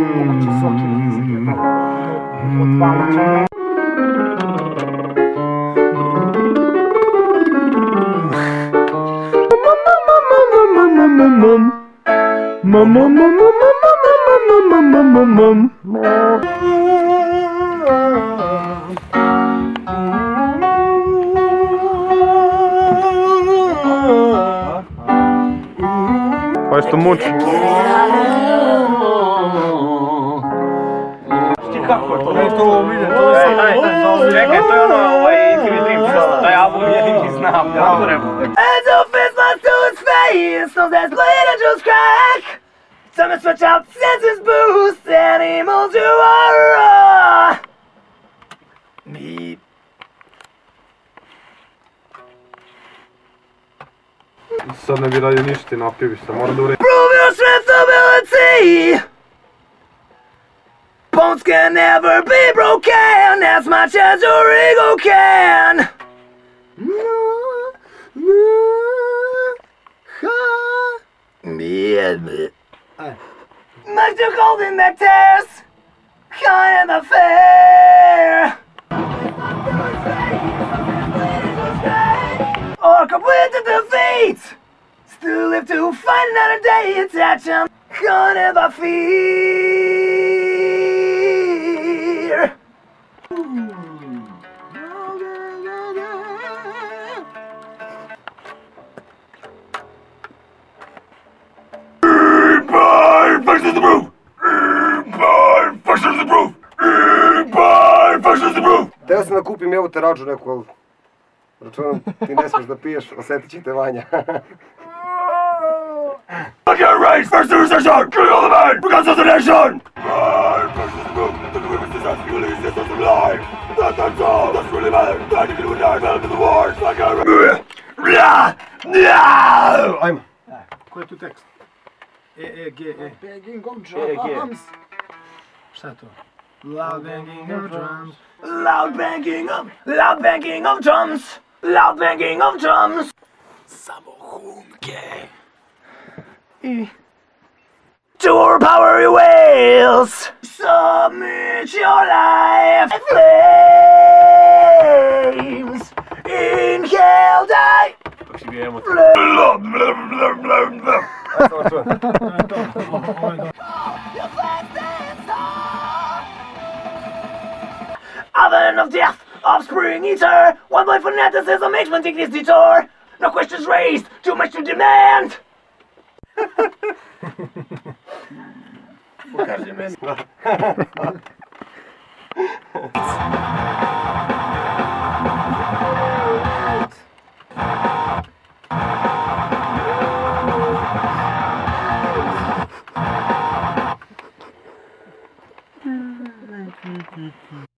Pocotizou aqui no. Faz-te um. kako je to? Ne, to omilje, to je to je ono to face and crack. Time switch out senses boost, animals you are. Me. Sad ne bi radio ništa ti bi se, moram da uredi. Prove your strength ability! Bones can never be broken as much as your ego can. Much too cold in the tears. Kind of fair. Or complete defeat. Still live to fight another day. It's action. here. Ooh. Fixes the roof! By fixes the roof! By fixes the roof! Трябва да се накупим елата раджо някакво. Рачунам, ти не смеш да пиеш, усети, че те ваня. Fuck your race versus the nation! Kill the man! Because of the nation! not that I'm... Quite to text? E, E, G, E. Banging of drums! Loud banging of drums. Loud banging of... Loud banging of drums! Loud banging of drums! Samo humke! I... To your! Submit your life! Oven of death, offspring eater. One boy fanaticism makes one take this detour. No questions raised, too much to demand. Pokaži meni.